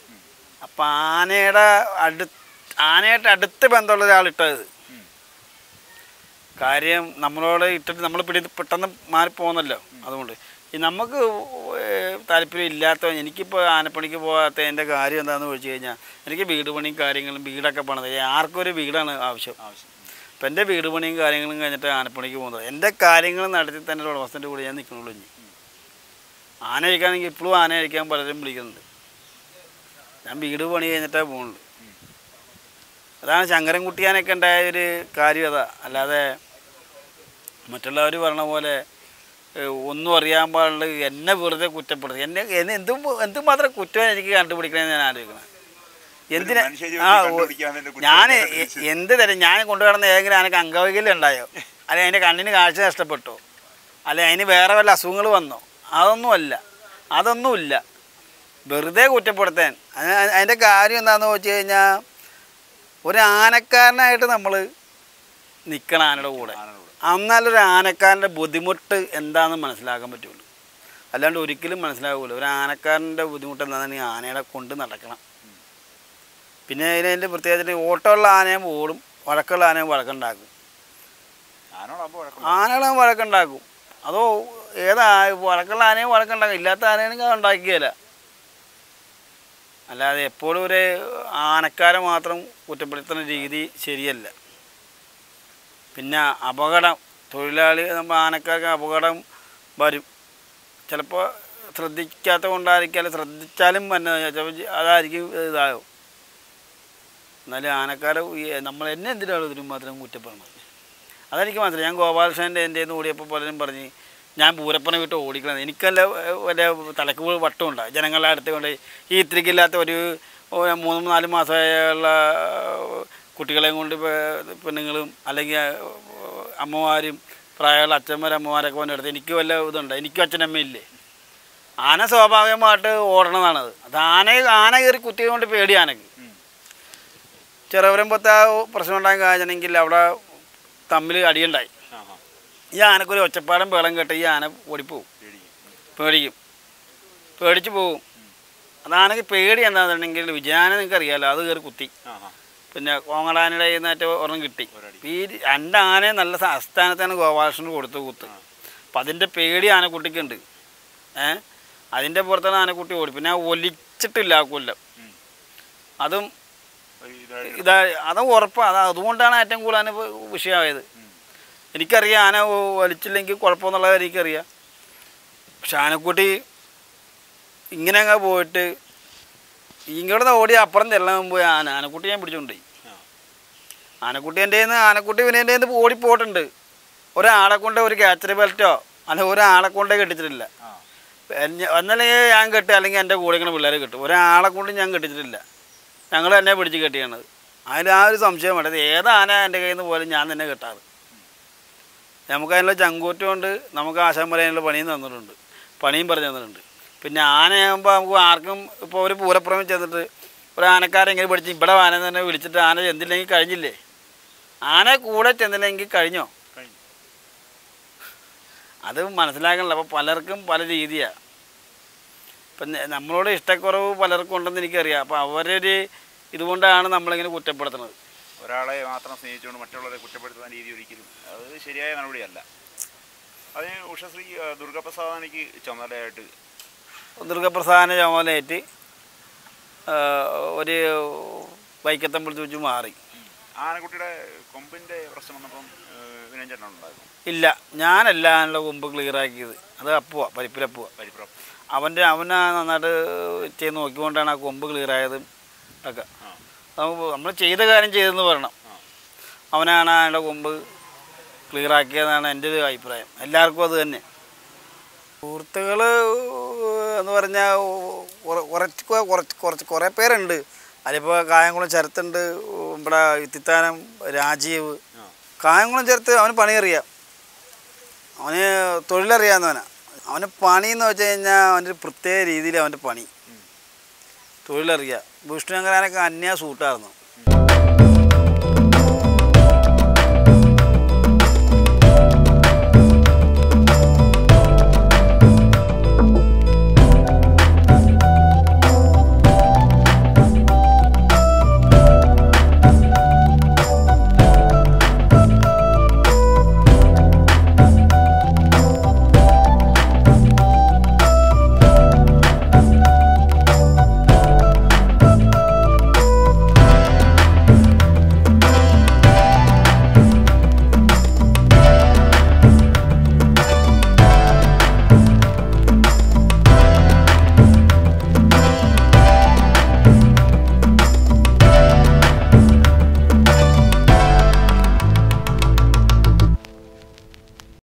അപ്പം ആനയുടെ അടു ആനയായിട്ട് അടുത്ത ബന്ധമുള്ള ഒരാൾ ഇട്ടത്. കാര്യം നമ്മളോട് ഇട്ടിട്ട് നമ്മൾ പിടി പെട്ടെന്ന് മാറിപ്പോകുന്നല്ലോ. അതുകൊണ്ട് നമുക്ക് ഏഹ് താല്പര്യം ഇല്ലാത്ത എനിക്കിപ്പോൾ ആനപ്പണിക്ക് പോകാത്ത എന്റെ കാര്യം എന്താണെന്ന് ചോദിച്ചു കഴിഞ്ഞാൽ എനിക്ക് വീട് പണിയും കാര്യങ്ങളും വീടൊക്കെ പണിത് ആർക്കും ഒരു വീടാണ് ആവശ്യം. ആവശ്യം. അപ്പം എന്റെ വീട് പണിയും കാര്യങ്ങളും കഴിഞ്ഞിട്ട് ആനപ്പണിക്ക് പോകുന്നത്. എന്റെ കാര്യങ്ങൾ നടത്തി തന്നെ ഉടമസ്ഥന്റെ കൂടെ ഞാൻ നിൽക്കണുള്ളൂ ഇനി. ആന കഴിക്കാണെങ്കിൽ ഇപ്പോഴും ആന കഴിക്കാൻ പലരും വിളിക്കുന്നുണ്ട്. ഞാൻ വീട് പണി കഴിഞ്ഞിട്ടേ പോകുന്നുള്ളൂ അതാണ് ശങ്കരൻകുട്ടിയാനൊക്കെ ഉണ്ടായ ഒരു കാര്യം അതാ. അല്ലാതെ മറ്റുള്ളവർ പറഞ്ഞ പോലെ ഒന്നും അറിയാൻ പാടില്ല. എന്നെ വെറുതെ കുറ്റപ്പെടുത്തി. എന്നെ എന്നെ എന്തും എന്തുമാത്രം കുറ്റം എനിക്ക് കണ്ടുപിടിക്കണമെന്ന് ഞാൻ ആലോചിക്കണം എന്തിനാ ആ ഞാൻ. എന്ത് തരം ഞാൻ കൊണ്ടുവരുന്ന ഏതെങ്കിലും എനിക്ക് അംഗവൈകല്യം ഉണ്ടായോ? അല്ലെങ്കിൽ അതിന്റെ കണ്ണിന് കാഴ്ച നഷ്ടപ്പെട്ടു? അല്ലെ അതിന് വേറെ വല്ല അസുഖങ്ങൾ വന്നോ? അതൊന്നുമല്ല അതൊന്നുമില്ല വെറുതെ കുറ്റപ്പെടുത്താൻ. അത് അതിന്റെ കാര്യം എന്താണെന്ന് വെച്ച് കഴിഞ്ഞാൽ ഒരു ആനക്കാരനായിട്ട് നമ്മൾ നിൽക്കണം ആനയുടെ കൂടെ. എന്നാലൊരു ആനക്കാരന്റെ ബുദ്ധിമുട്ട് എന്താണെന്ന് മനസ്സിലാക്കാൻ പറ്റുള്ളൂ. അല്ലാണ്ട് ഒരിക്കലും മനസ്സിലാകില്ല ഒരു ആനക്കാരന്റെ ബുദ്ധിമുട്ട് എന്താണെന്ന് ഈ ആനയുടെ കൊണ്ട് നടക്കണം. പിന്നെ അതിനെ പ്രത്യേകത ഓട്ടമുള്ള ആനയും ഓടും വഴക്കുള്ള ആനയും വഴക്കുണ്ടാക്കും. ആനകളാകുമ്പോൾ വഴക്കം ആനകളും വഴക്കുണ്ടാക്കും. അതോ ഏതാ വഴക്കുള്ള ആനയും വഴക്കുണ്ടാക്കും. ഇല്ലാത്ത ആനയാണെങ്കിൽ അത് ഉണ്ടാക്കിയല്ല അല്ലാതെ എപ്പോഴും ഒരു ആനക്കാരെ മാത്രം കുറ്റപ്പെടുത്തുന്ന രീതി ശരിയല്ല. പിന്നെ അപകടം തൊഴിലാളി നമ്മൾ ആനക്കാർക്ക് അപകടം വരും. ചിലപ്പോൾ ശ്രദ്ധിക്കാത്ത കൊണ്ടായിരിക്കും ശ്രദ്ധിച്ചാലും തന്നെ അതായിരിക്കും ഇതാകും എന്നാലും ആനക്കാരെ നമ്മൾ എന്നെ എന്തിനാണ് ഇതിനും മാത്രം കുറ്റപ്പെടുന്നത്? അതെനിക്ക് മനസ്സിലായി ഞാൻ ഗോപാലകൃഷ്ണന്റെ എന്റെ ഓടിയപ്പോൾ പലരും പറഞ്ഞ് ഞാൻ പൂരപ്പന വിട്ട് ഓടിക്കണം എനിക്കല്ല വല്ല തലക്ക് വട്ടമുണ്ട്. ജനങ്ങളുടെ അടുത്ത് കൊണ്ട് ഈ ഇത്രയ്ക്കില്ലാത്ത ഒരു മൂന്ന് നാല് മാസമായുള്ള കുട്ടികളെയും കൊണ്ട് പെണ്ണുങ്ങളും അല്ലെങ്കിൽ അമ്മമാരും പ്രായമുള്ള അച്ഛന്മാരും അമ്മമാരൊക്കെ വന്ന് എടുത്ത് എനിക്ക് വല്ല ഇതുണ്ട്? എനിക്കും അച്ഛനമ്മയില്ലേ ആന സ്വാഭാവികമായിട്ട് ഓടണതാണത്. അത് ആന ആന കയറി കുത്തിയത് കൊണ്ട് പേടി ആനക്ക് ചെറുവരമ്പത്തെ പ്രശ്നം ഉണ്ടാകാൻ കാണിച്ചെങ്കിൽ അവിടെ തമ്മിൽ അടിയുണ്ടായി. ഈ ആനക്കൊരു ഒച്ചപ്പാടും ബേളം കേട്ട് ഈ ആന ഓടിപ്പോവും. പേടിക്കും. പേടിച്ചു പോവും. അത് ആനക്ക് പേടി എന്താണെന്നുണ്ടെങ്കിൽ വിജയാന നിങ്ങൾക്ക് അറിയാമല്ലോ അത് കയറി കുത്തി. പിന്നെ കോങ്ങടാനയുടെ കയ്യിൽ നിന്നായിട്ട് ഒരെണ്ണം കിട്ടി. ഈ രണ്ട് ആനയെ നല്ല അസ്ഥാനത്താണ് ഗോപാലകൃഷ്ണന് കൊടുത്ത് കൂത്ത്. അപ്പം അതിന്റെ പേടി ആനക്കുട്ടിക്കുണ്ട്. ഏ? അതിന്റെ പുറത്താണ് ആനക്കുട്ടി ഓടി. പിന്നെ ഒലിച്ചിട്ടില്ല ആ കൊല്ലം. അതും ഇതാ അത് ഉറപ്പാണ് അത് അതുകൊണ്ടാണ് ഏറ്റവും കൂടുതൽ ആന വിഷയമായത്. എനിക്കറിയാം ആന വലിച്ചില്ലെങ്കിൽ കുഴപ്പമെന്നുള്ളത് എനിക്കറിയാം. പക്ഷെ ആനക്കുട്ടി ഇങ്ങനെ അങ്ങ് പോയിട്ട് ഇങ്ങോട്ട് ഓടി അപ്പുറം തെല്ലാൻ പോയി ആന ആനക്കുട്ടി ഞാൻ പിടിച്ചോണ്ടി. ആനക്കുട്ടി എന്റെ നിന്ന് ആനക്കുട്ടി പിന്നെ എന്റെ നിന്ന് ഓടിപ്പോയിട്ടുണ്ട് ഒരാളെ കൊണ്ട് ഒരു ക്യാച്ചറി ബെൽറ്റോ അല്ല ഒരാളെ കൊണ്ടേ കെട്ടിച്ചിട്ടില്ല. ഒന്നല്ലെങ്കിൽ ഞാൻ കെട്ടി അല്ലെങ്കിൽ എന്റെ കൂടെ ഇങ്ങനെ പിള്ളേരെ കിട്ടും. ഒരാളെ കൊണ്ട് ഞാൻ കെട്ടിച്ചിട്ടില്ല. ഞങ്ങൾ തന്നെ പിടിച്ച് കെട്ടിയാണത്. അതിൽ ആ ഒരു സംശയം വേണ്ടത് ഏത് ആന എന്റെ കയ്യിൽ നിന്ന് പോലും ഞാൻ തന്നെ കെട്ടാറ്. നമുക്ക് അതിനുള്ള ചങ്കൂറ്റം കൊണ്ട് നമുക്ക് ആശാൻ പറയാനുള്ള പണിയും തന്നിട്ടുണ്ട്. പണിയും പറഞ്ഞു തന്നിട്ടുണ്ട്. പിന്നെ ആനയാകുമ്പോൾ നമുക്ക് ആർക്കും ഇപ്പോൾ ഒരു പൂരപ്പുറമിൽ ചെന്നിട്ട് ഒരു ആനക്കാരെ എങ്ങനെ പിടിച്ച് ഇവിടെ ആന തന്നെ വിളിച്ചിട്ട് ആന ചെന്നില്ലെങ്കിൽ കഴിഞ്ഞില്ലേ? ആന കൂടെ ചെന്നില്ലെങ്കിൽ കഴിഞ്ഞോ? അത് മനസ്സിലാക്കണില്ല. അപ്പോൾ പലർക്കും പല രീതിയാണ് ഇപ്പം നമ്മളോട് ഇഷ്ടക്കുറവ് പലർക്കും ഉണ്ടെന്ന് എനിക്കറിയാം. അപ്പോൾ അവരൊരു ഇതുകൊണ്ടാണ് നമ്മളിങ്ങനെ കുറ്റപ്പെടുത്തുന്നത്. ഒരാളെ മാത്രം സ്നേഹിച്ചുകൊണ്ട് മറ്റുള്ളവരെ കുറ്റപ്പെടുത്തുന്ന രീതി ഒരിക്കലും അത് ശരിയായ നടപടിയല്ല. അതിന് ഉഷശ്രീ ദുർഗപ്രസാദാനിക്ക് ചുമതലയായിട്ട് ദുർഗപ്രസാദന ചുമതലയേറ്റ് ഒരു വൈക്കത്തമ്പലത്ത് വെച്ച് മാറി. ആനക്കുട്ടിയുടെ കൊമ്പിന്റെ പ്രശ്നം വന്നപ്പം ഇല്ല ഞാനല്ല അതിനുള്ള കൊമ്പ് ക്ലിയറാക്കിയത് അത് അപ്പുവ പരിപ്പിലപ്പുവ അവന്റെ അവനെ നന്നായിട്ട് ചെയ്ത് നോക്കിക്കൊണ്ടാണ് ആ കൊമ്പ് ക്ലിയറായതും ഒക്കെ. നമുക്ക് നമ്മൾ ചെയ്ത കാര്യം ചെയ്തെന്ന് പറയണം. അവനാണ് അതിന്റെ കൊമ്പ് ക്ലിയറാക്കിയതാണ് എന്റെ ഒരു അഭിപ്രായം. എല്ലാവർക്കും അത് തന്നെ. സുഹൃത്തുക്കൾ എന്ന് പറഞ്ഞാൽ കുറ- കുറച്ച് കുറച്ച് കുറച്ച് കുറേ പേരുണ്ട്. അതിലിപ്പോൾ കായംകുളം ചരത്തുണ്ട് ഇവിടെ ഇത്തിത്താനം രാജീവ്. കായംകുളം ചരത്ത് അവന് പണിയറിയാം. അവന് തൊഴിലറിയാവുന്നവനാ. അവന് പണി എന്ന് വെച്ച് കഴിഞ്ഞാൽ അവന്റെ പ്രത്യേക രീതിയിൽ അവന്റെ പണി. തൊഴിലറിയാം. വിഷ്ണു ശങ്കരാനൊക്കെ അന്യ സൂട്ടായിരുന്നു